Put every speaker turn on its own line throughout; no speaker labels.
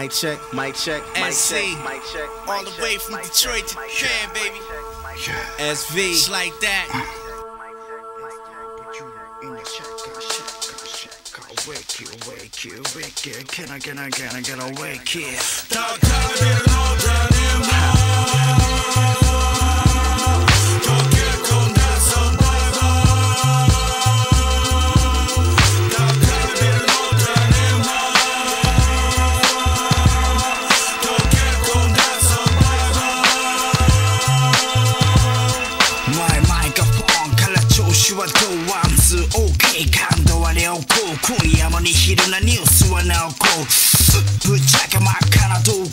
Mic check, mic check, mic check, mic check.
all the way from Detroit to Japan, baby.
mic check.
It's like that.
Wake you, wake you, wake you. Can I, can I, can I get awake you? My から調子はドワンツ OK 感度は良好今夜もに昼なニュースはなおこうぶっちゃけ真っ赤な洞窟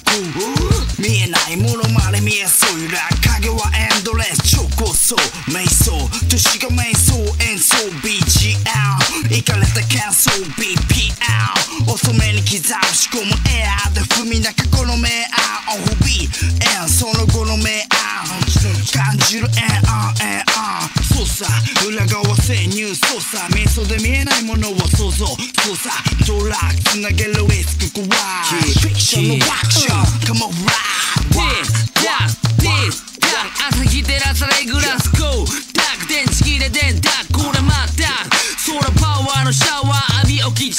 見えないものまで見えそう。裏影はエンドレス超高層瞑想年が瞑想演奏 BGL いかれた感想 BPL 遅めに刻む仕込むエアーで踏み中入操作瞑想で見えないものを想像操作ドラッグつなげるリスク怖いフィクションのアクション Come on ride
朝日照らされグラスコーダーク電池切れでんだこれまたソーラーパワーのシャワー浴び起き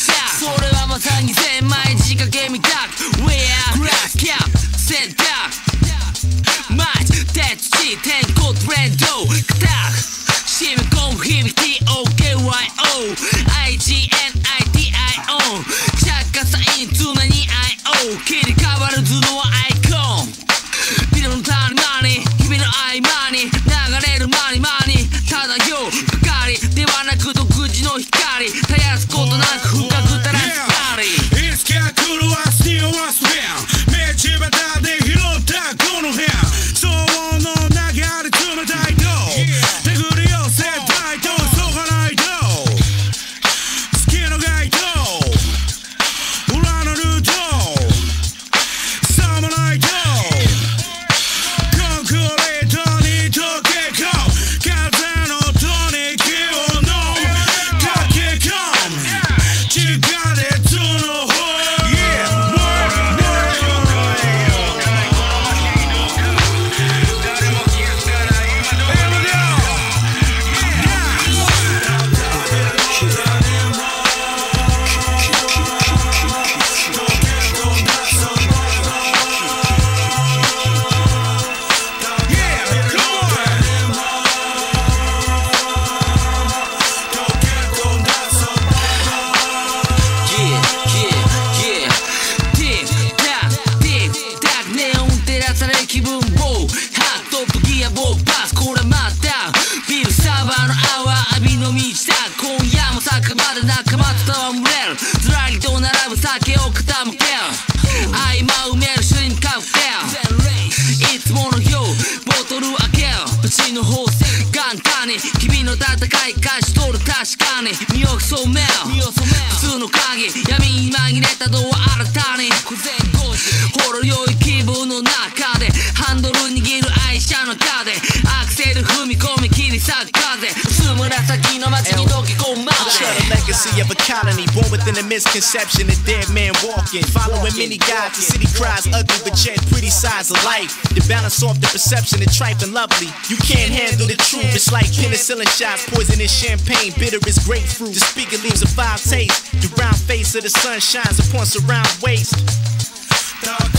の戦い勝ち取る確かに身を潜め普通の鍵闇に紛れたドア
I
Tread
a legacy of a colony, born within a misconception, a dead man walking. Following many guides, the city cries ugly, but yet pretty sides of life. The balance off the perception of tripe and lovely, you can't handle the truth. It's like penicillin shots, poison champagne, bitter as grapefruit. The speaker leaves a foul taste. The round face of the sun shines upon surround waste.
Dark.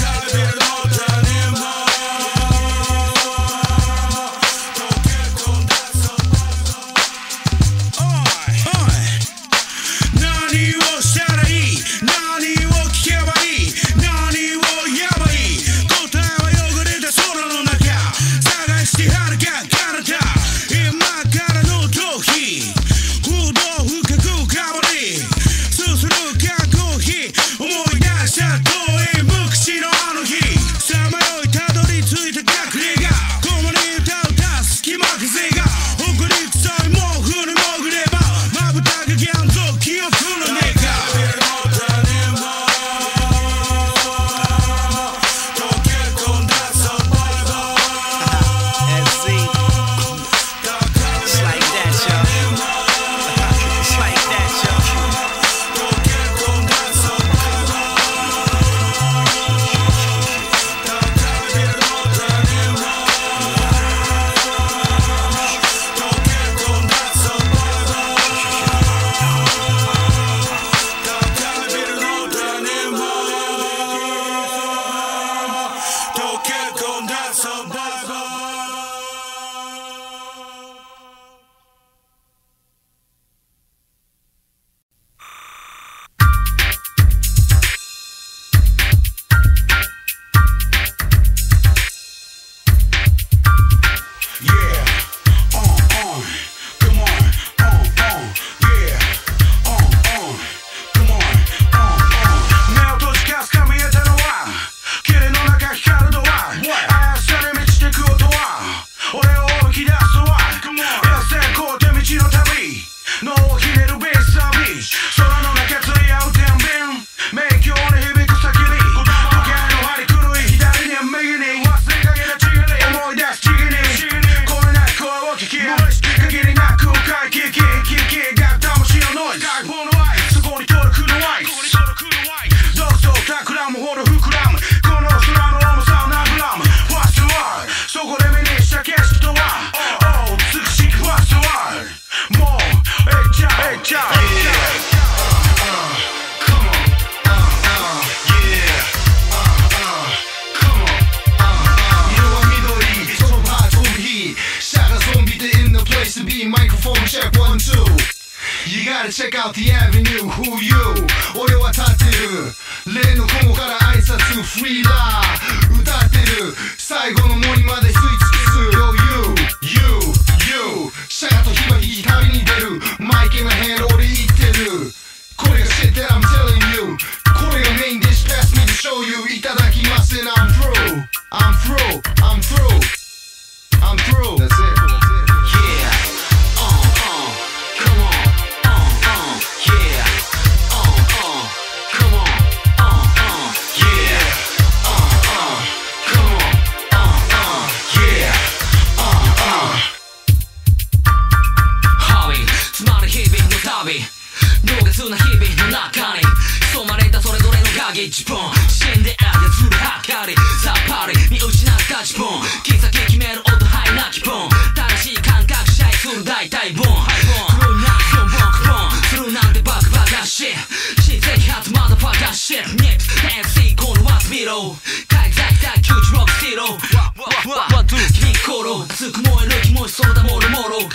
げ一本死んであやつるはかりさっぱり見失ったジボン気先決める音ハイなボン正しい感覚支配する大体ボンハイボン狂うなボンボンクボンするなんてバカバカしい新世紀発まだバカしいニップ変性このワス見ろ開拓第96スティロワワワワドゥ君頃熱く燃える気持ちそうだもろもろ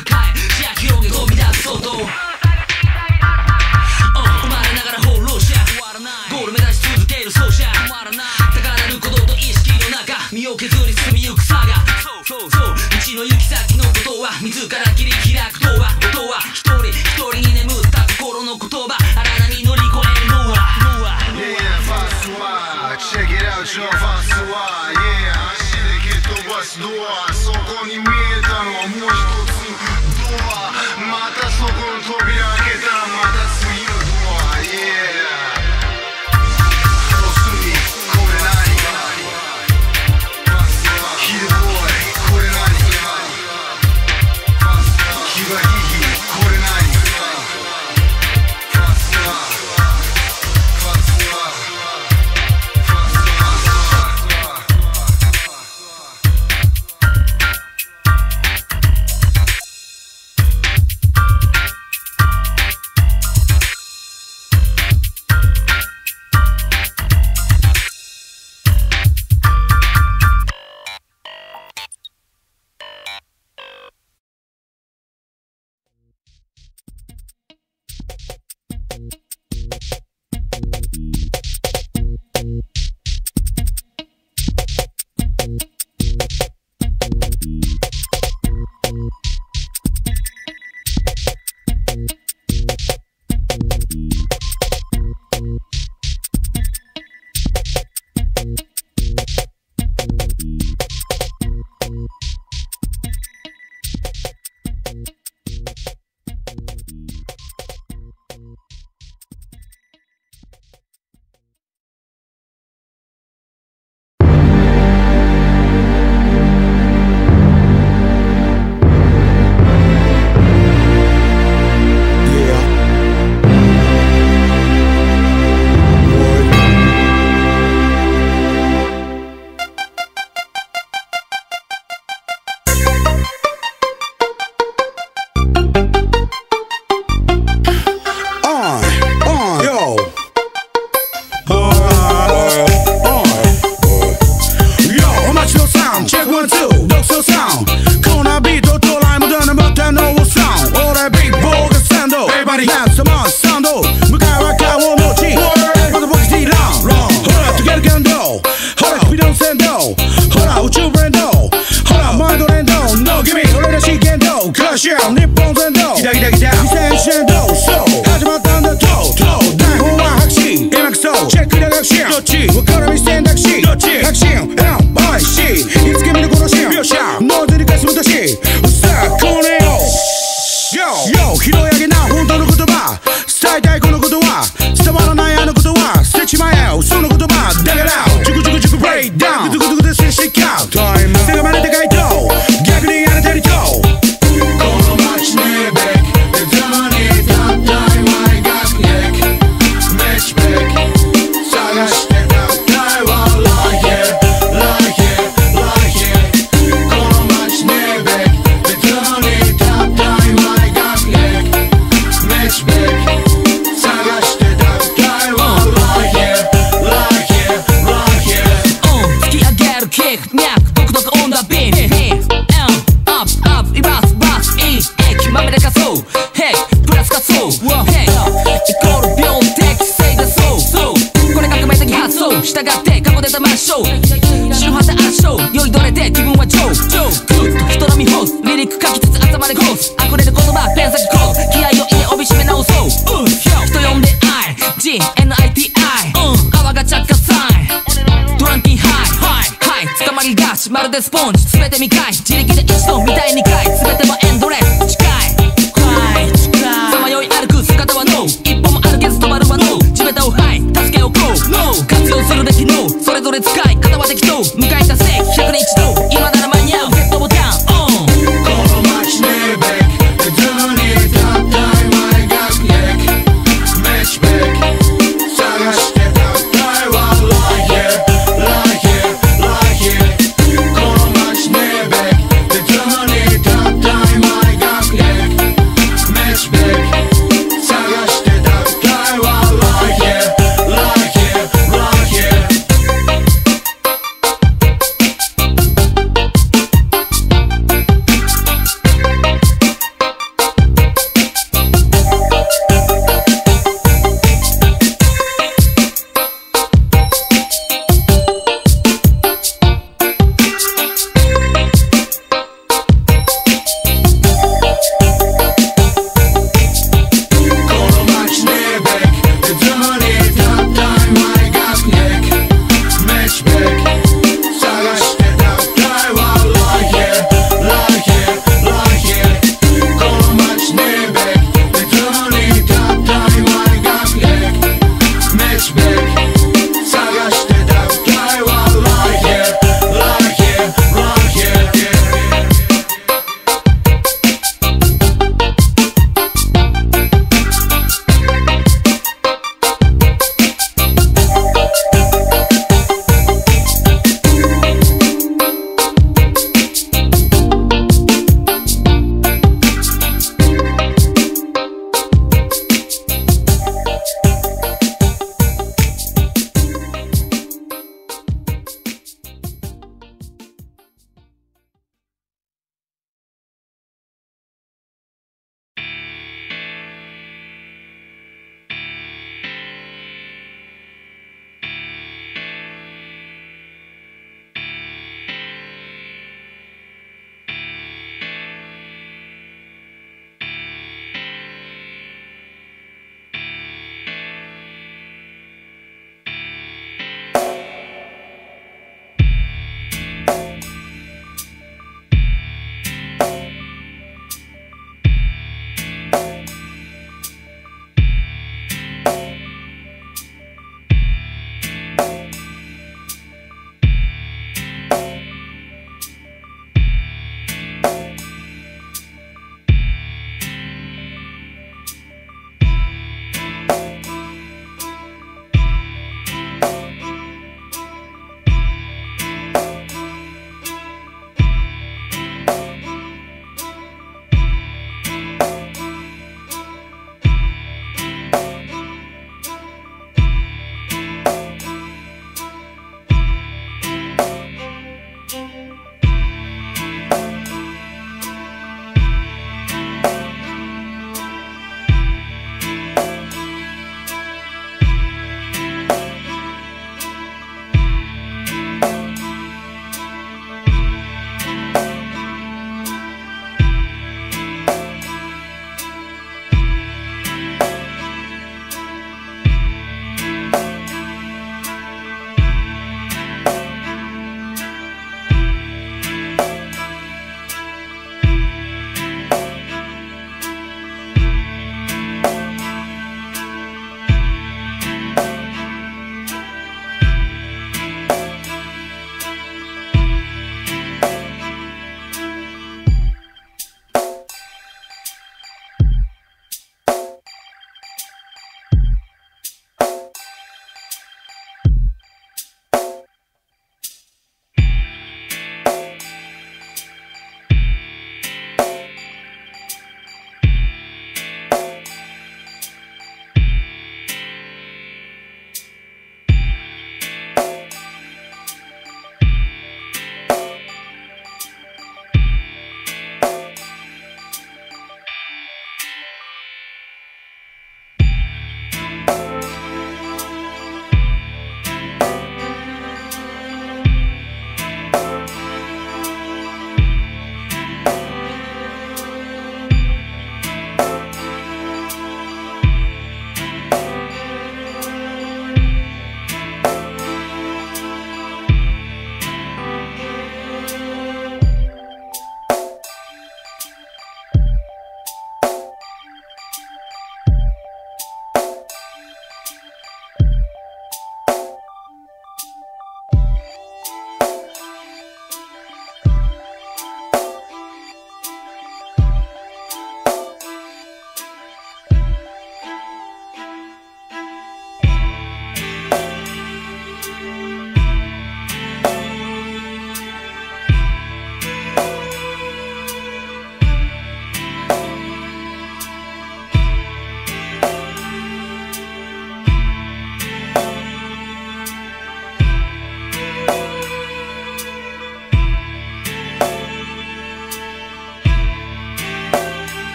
た
ま
っし
ょう白旗圧勝酔いどれで気分は超。超グッと人並みホースリリック書きつつ頭でコース。溢れる言葉ペン先コース。気合を入れ帯締め直そう。うん人呼んで I GNITI うん泡が着火サイントランキーハイ。ハイ。はい捕まりがち。まるでスポンジ。全て未開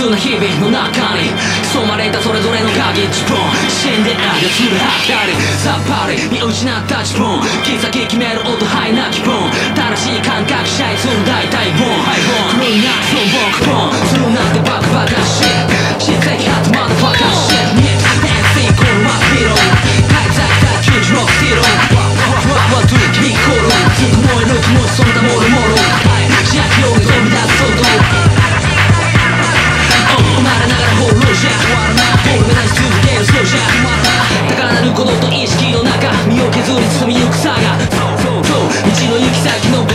老月な日々の中に染まれたそれぞれの鍵自分死んであるするはったり。さっぱり見失った自分切り先決める音ハイな気分正しい感覚シャイする大体ボンハイボン黒いなそのボンクボンするなんてバカバカしい親戚発まだバカしい見えた天性このマスピロン開催した96スティロワワワトゥ君コロずっと燃える気持ちそんなもろもろ主役用に飛び出す外生まれながら放浪じゃゴール目指し続けるそうじゃ高鳴る鼓動と意識の中身を削り進みゆくさがそうそうそう道の行き先の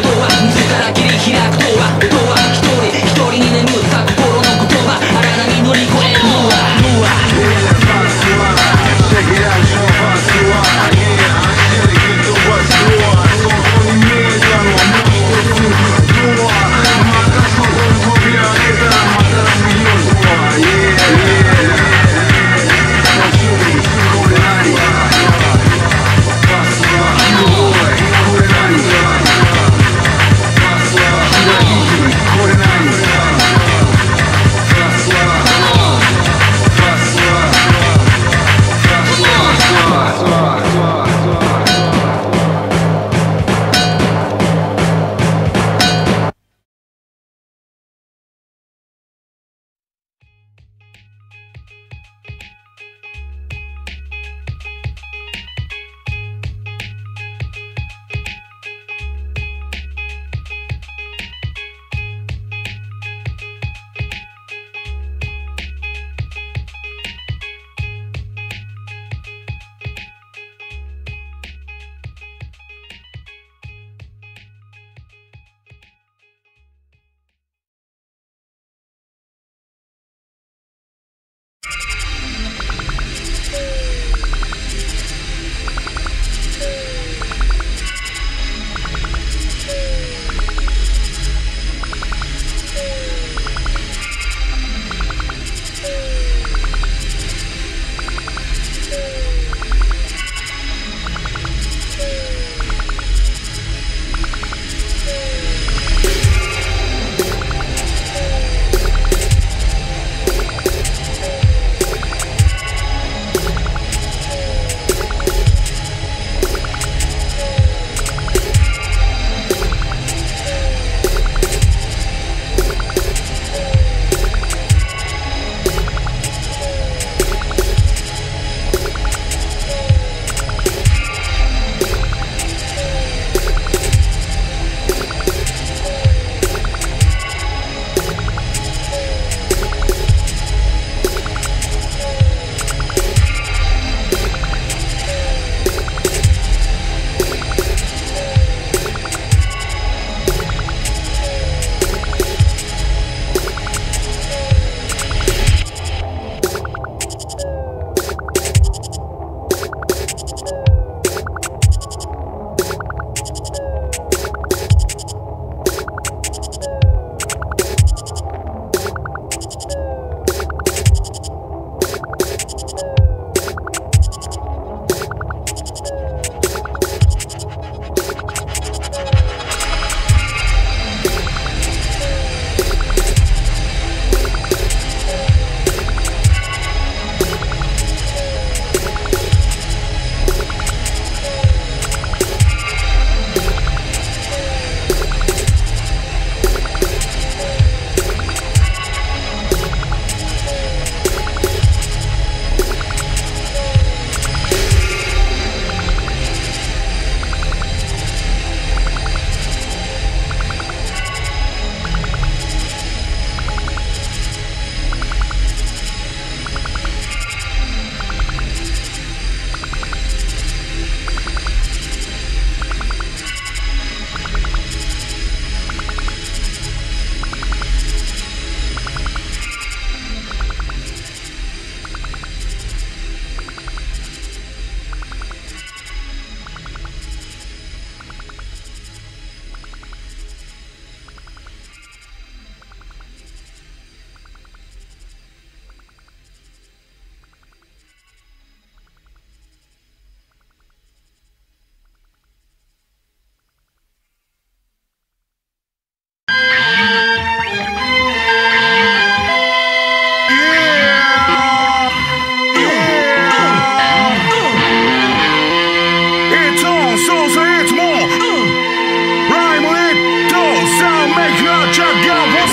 You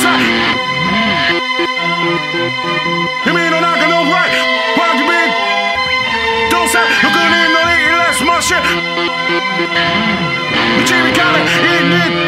mean I'm not gonna know right? Pocket. Don't say, look good in, no, they less my
shit. Jimmy Collins, in it.